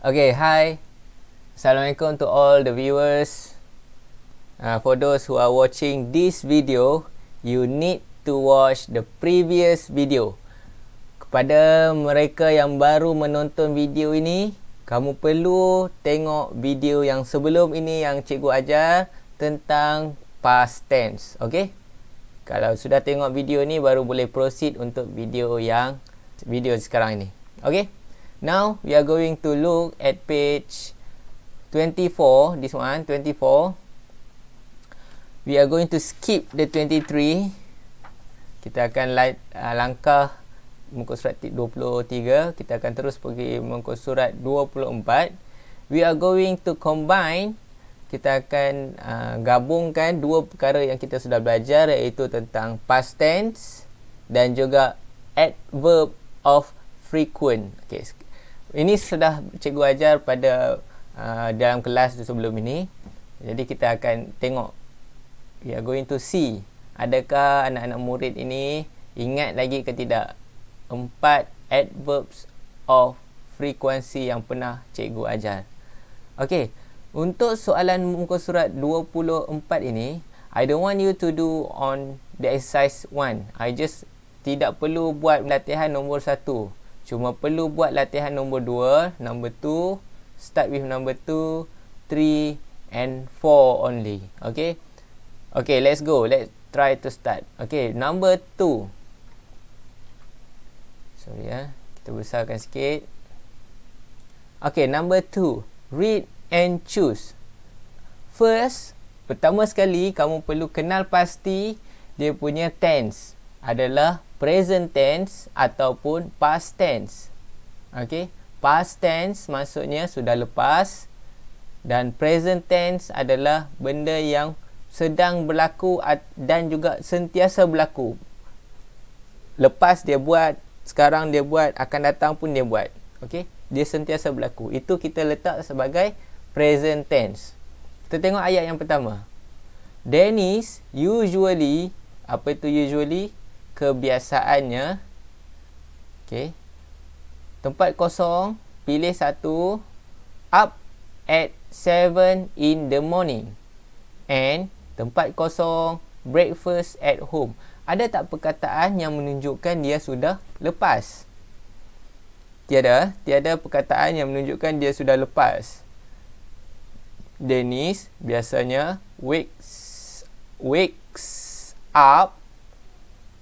Okay, hi. Assalamualaikum to all the viewers. Uh, for those who are watching this video, you need to watch the previous video. Kepada mereka yang baru menonton video ini, kamu perlu tengok video yang sebelum ini yang cikgu ajar tentang past tense. Okay? Kalau sudah tengok video ni baru boleh proceed untuk video yang video sekarang ini. Okay? Now we are going to look at page 24. This one, 24. We are going to skip the 23. Kita akan light, uh, langkah muka surat 23. Kita akan terus pergi muka surat 24. We are going to combine. Kita akan uh, gabungkan dua perkara yang kita sudah belajar iaitu tentang past tense dan juga adverb of frequent. Okay, ini sudah cikgu ajar pada uh, dalam kelas sebelum ini. Jadi kita akan tengok we are going to see adakah anak-anak murid ini ingat lagi ke tidak empat adverbs of frequency yang pernah cikgu ajar. Okey, untuk soalan muka surat 24 ini, I don't want you to do on the exercise 1. I just tidak perlu buat latihan nombor 1. Cuma perlu buat latihan nombor 2, number 2, start with number 2, 3 and 4 only. Okay. Okay, let's go. Let's try to start. Okay, number 2. Sorry ya. Kita besarkan sikit. Okay, number 2. Read and choose. First, pertama sekali kamu perlu kenal pasti dia punya tense adalah present tense ataupun past tense. Okey, past tense maksudnya sudah lepas dan present tense adalah benda yang sedang berlaku dan juga sentiasa berlaku. Lepas dia buat, sekarang dia buat, akan datang pun dia buat. Okey, dia sentiasa berlaku. Itu kita letak sebagai present tense. Kita tengok ayat yang pertama. Dennis usually apa itu usually kebiasaannya. Okey. Tempat kosong pilih satu. Up at 7 in the morning. And tempat kosong breakfast at home. Ada tak perkataan yang menunjukkan dia sudah lepas? Tiada. Tiada perkataan yang menunjukkan dia sudah lepas. Dennis biasanya wakes wakes up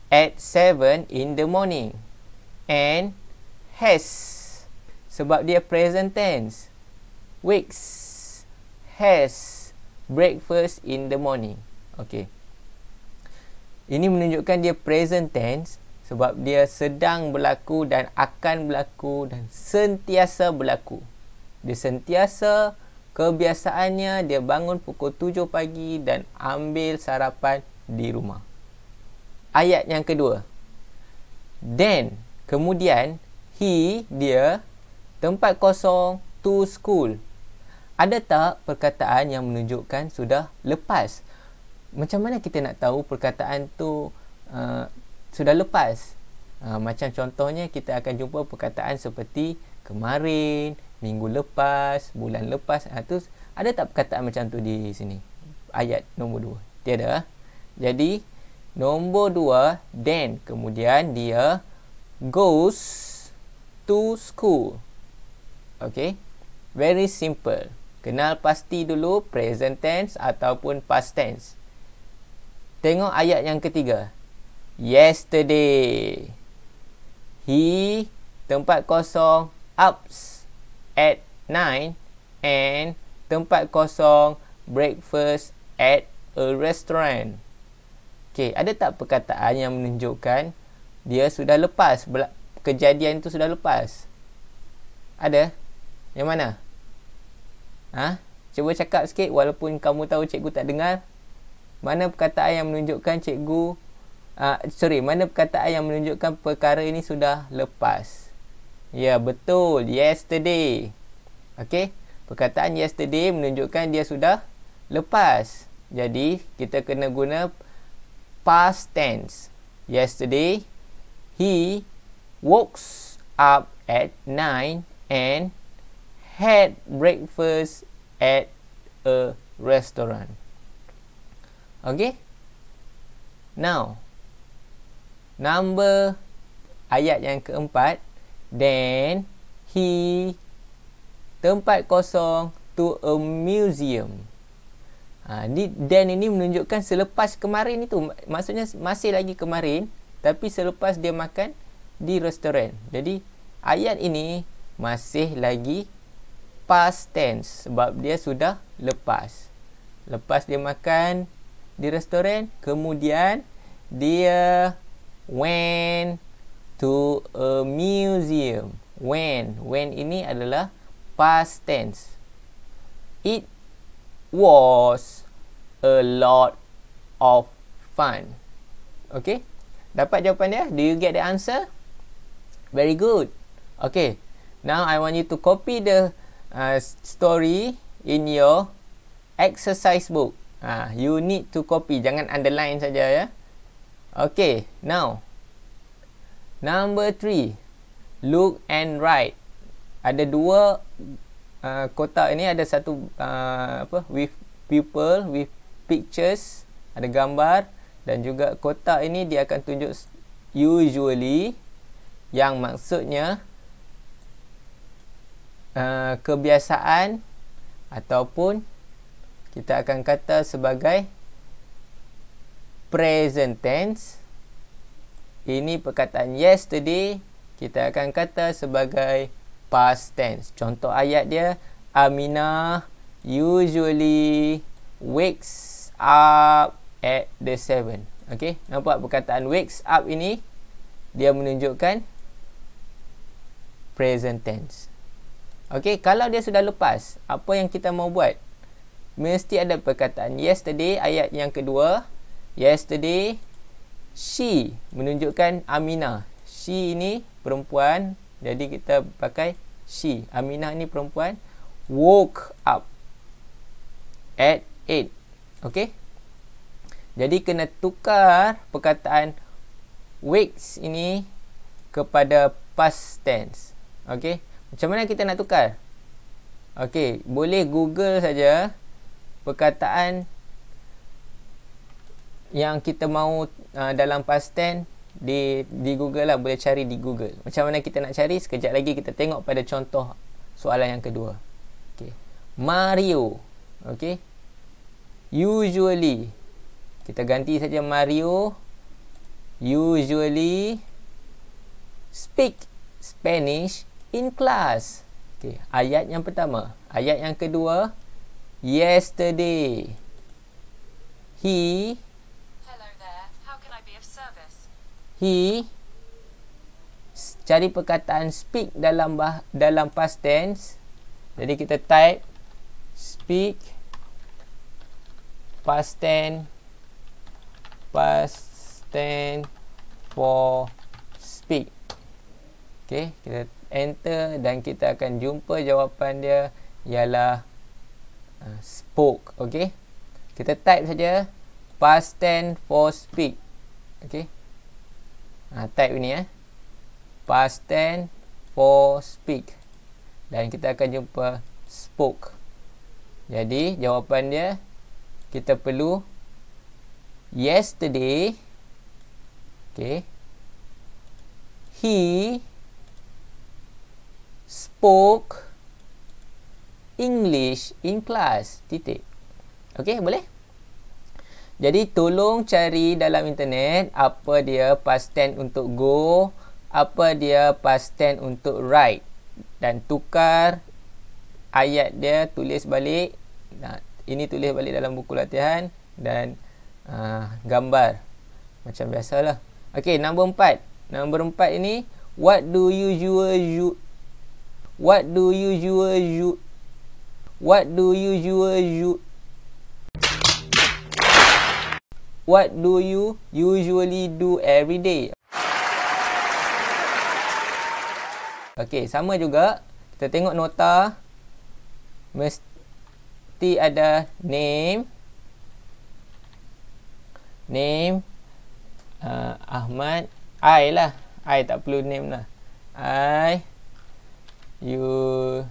at 7 in the morning. And has sebab dia present tense. Wakes has breakfast in the morning. Okey ini menunjukkan dia present tense sebab dia sedang berlaku dan akan berlaku dan sentiasa berlaku. Dia sentiasa kebiasaannya dia bangun pukul 7 pagi dan ambil sarapan di rumah ayat yang kedua. Then, kemudian, he, dia, tempat kosong, to school. Ada tak perkataan yang menunjukkan sudah lepas? Macam mana kita nak tahu perkataan tu uh, sudah lepas? Uh, macam contohnya, kita akan jumpa perkataan seperti kemarin, minggu lepas, bulan lepas. Uh, tu, ada tak perkataan macam tu di sini? Ayat nombor dua. Tiada. Jadi, Nombor dua, then kemudian dia goes to school. Okay, very simple. Kenal pasti dulu present tense ataupun past tense. Tengok ayat yang ketiga. Yesterday, he tempat kosong ups at nine and tempat kosong breakfast at a restaurant. Okey, ada tak perkataan yang menunjukkan dia sudah lepas kejadian itu sudah lepas? Ada? Yang mana? Ha? Cuba cakap sikit walaupun kamu tahu cikgu tak dengar. Mana perkataan yang menunjukkan cikgu uh, sorry, mana perkataan yang menunjukkan perkara ini sudah lepas? Ya, betul. Yesterday. Okey. Perkataan yesterday menunjukkan dia sudah lepas. Jadi, kita kena guna past tense. Yesterday, he woke up at 9 and had breakfast at a restaurant. Okay? Now, number ayat yang keempat, then he tempat kosong to a museum. Ha, ni, then ini menunjukkan selepas kemarin itu. Maksudnya masih lagi kemarin. Tapi selepas dia makan di restoran. Jadi ayat ini masih lagi past tense sebab dia sudah lepas. Lepas dia makan di restoran, kemudian dia went to a museum. When, when ini adalah past tense. It was a lot of fun. Okay? Dapat jawapan dia? Do you get the answer? Very good. Okay. Now I want you to copy the uh, story in your exercise book. Uh, you need to copy, jangan underline saja ya. Okay, now number three, look and write. Ada dua uh, kotak ini ada satu uh, apa with people with pictures, ada gambar dan juga kotak ini dia akan tunjuk usually yang maksudnya Uh, kebiasaan ataupun kita akan kata sebagai present tense. Ini perkataan yesterday kita akan kata sebagai past tense contoh ayat dia Amina usually wakes up at the seven. okey nampak perkataan wakes up ini dia menunjukkan present tense Okey, kalau dia sudah lepas, apa yang kita mau buat? Mesti ada perkataan yesterday ayat yang kedua. Yesterday she menunjukkan Amina. She ini perempuan, jadi kita pakai she. Amina ni perempuan woke up at 8. Okey? Jadi kena tukar perkataan wakes ini kepada past tense. Okey? Macam mana kita nak tukar? Okey, boleh Google saja perkataan yang kita mahu uh, dalam past tense di di Google lah boleh cari di Google. Macam mana kita nak cari? Sekejap lagi kita tengok pada contoh soalan yang kedua. Okey. Mario. Okey. Usually kita ganti saja Mario usually speak Spanish in class. Okay, ayat yang pertama. Ayat yang kedua. Yesterday. He. Hello there. How can I be of service? He. Cari perkataan speak dalam bah dalam past tense. Jadi kita type speak past tense past tense for speak. Okay, kita enter dan kita akan jumpa jawapan dia ialah uh, spoke okey kita type saja past tense for speak okey ha type ini eh past tense for speak dan kita akan jumpa spoke jadi jawapan dia kita perlu yesterday okey he spoke English in class. Titik. Okey, boleh? Jadi tolong cari dalam internet apa dia past tense untuk go, apa dia past tense untuk write dan tukar ayat dia tulis balik. Nah, ini tulis balik dalam buku latihan dan uh, gambar macam biasalah. Okey, nombor empat. Nombor empat ini what do you usually What do you usually What do you usually What do you usually do every day? Okay, sama juga. Kita tengok nota. Mesti ada name. Name. Uh, Ahmad. I lah. I tak perlu name lah. I. You.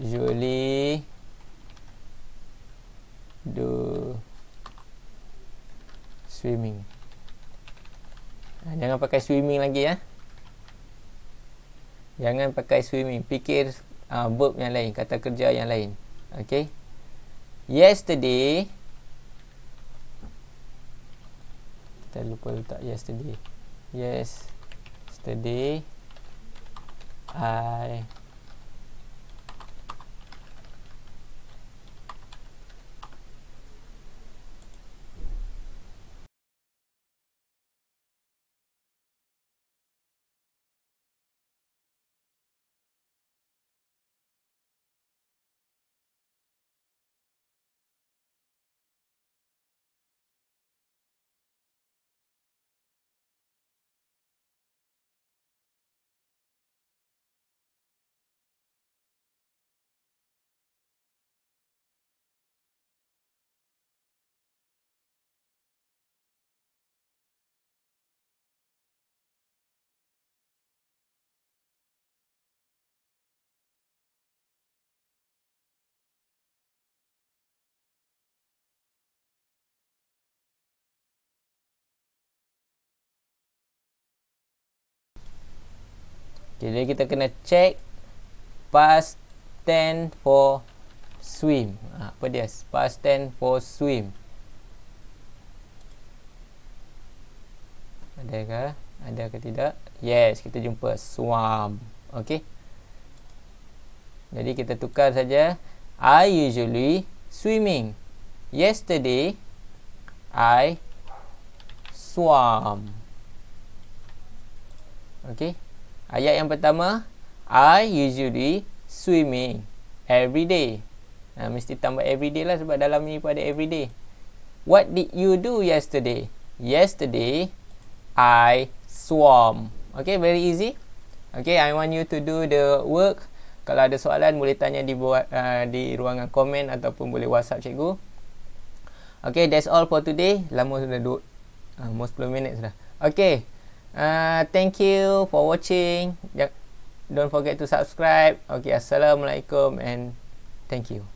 Julie. Do swimming. Ha, jangan pakai swimming lagi ya. Jangan pakai swimming. Fikir uh, verb yang lain kata kerja yang lain. Okey? Yesterday kita lupa letak yesterday. Yesterday I jadi kita kena check past tense for swim. Ha, apa dia? Past tense for swim. Ada ke? Ada ke tidak? Yes, kita jumpa swam. Okay. Jadi kita tukar saja. I usually swimming. Yesterday, I swam. Okay. Ayat yang pertama, I usually swimming every day. Nah, mesti tambah every day lah sebab dalam ni pada every day. What did you do yesterday? Yesterday, I swam. Okay, very easy. Okay, I want you to do the work. Kalau ada soalan, boleh tanya di buat, uh, di ruangan komen ataupun boleh WhatsApp cikgu. Okay, that's all for today. Lama sudah duduk. Uh, mau 10 minit sudah. Okay. Uh, thank you for watching. Don't forget to subscribe. Okay, assalamualaikum and thank you.